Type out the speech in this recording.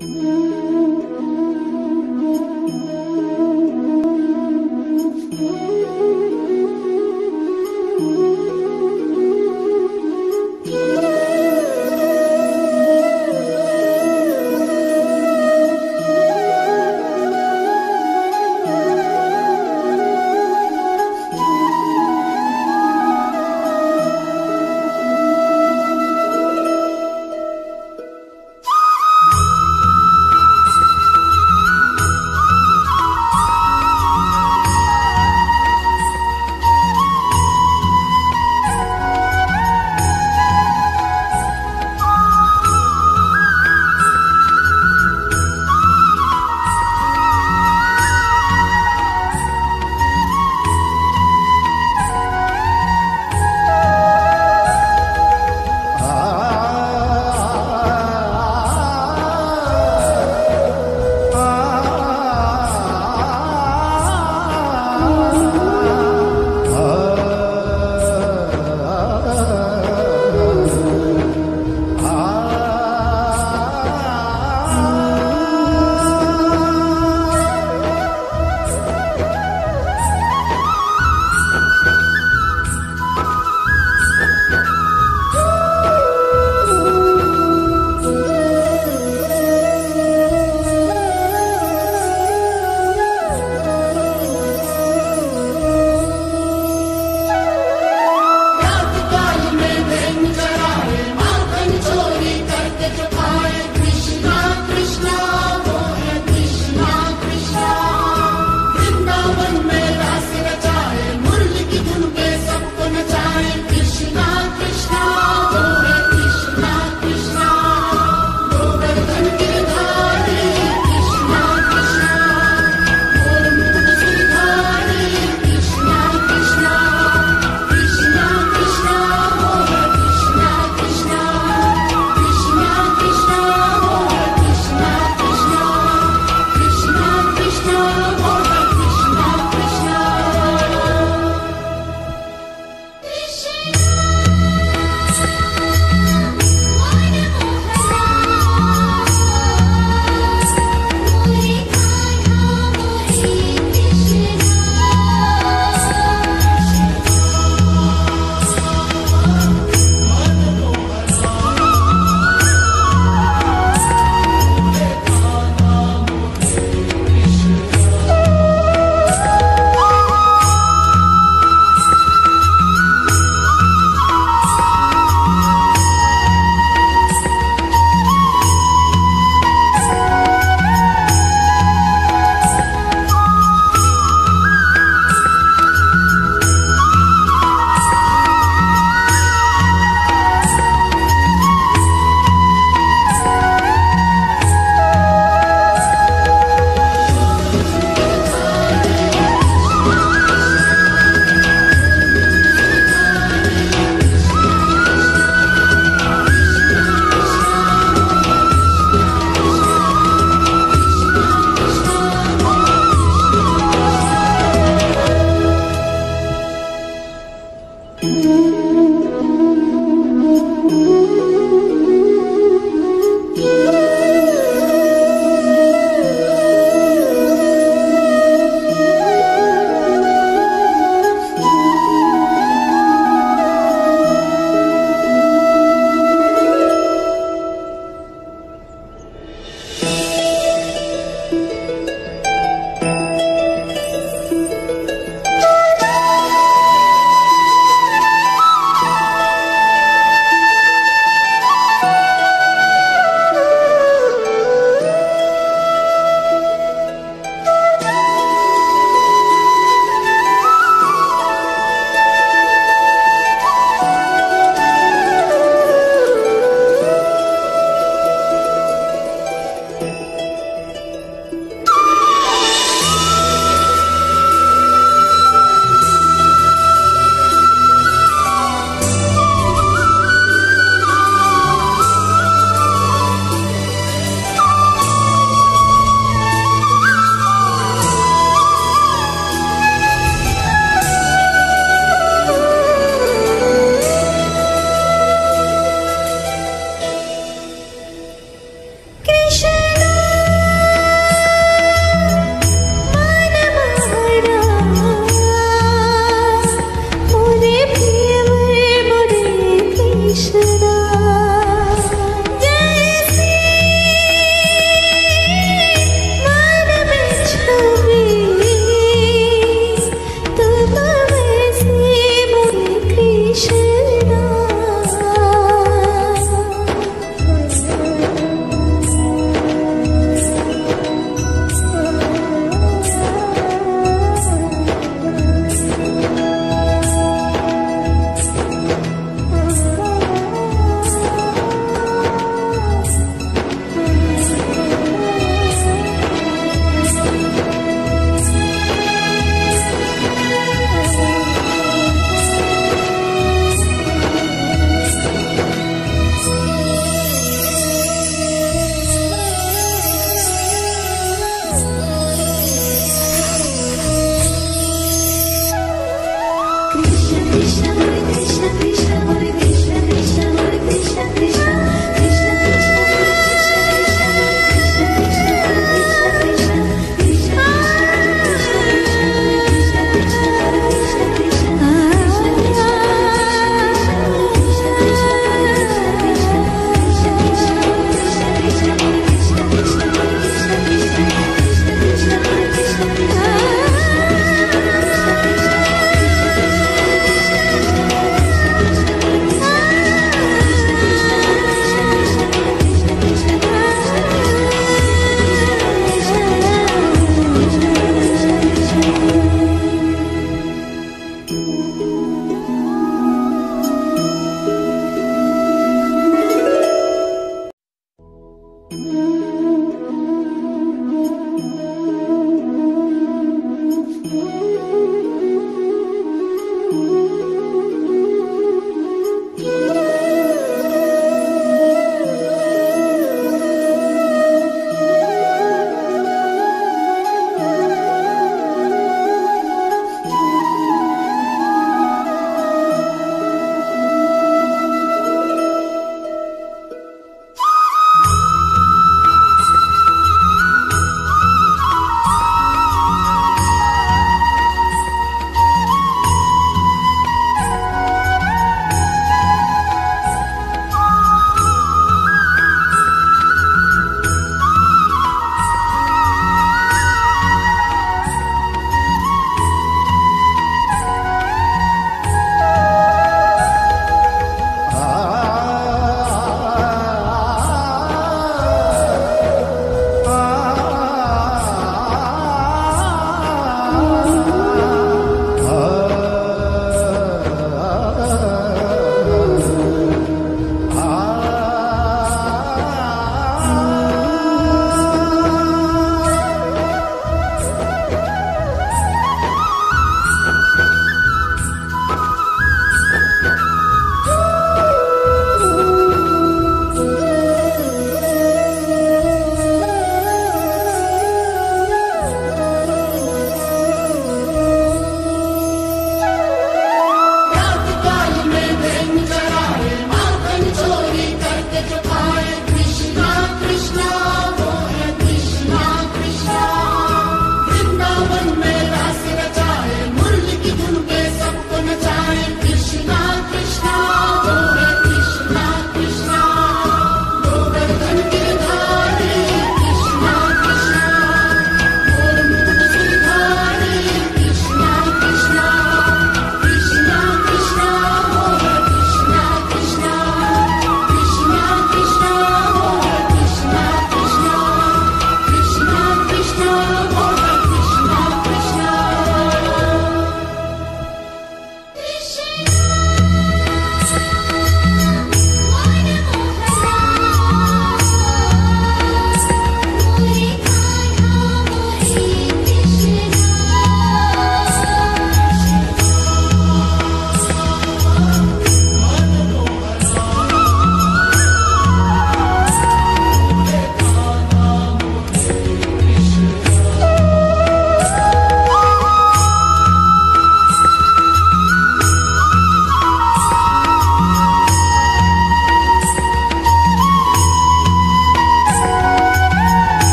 Música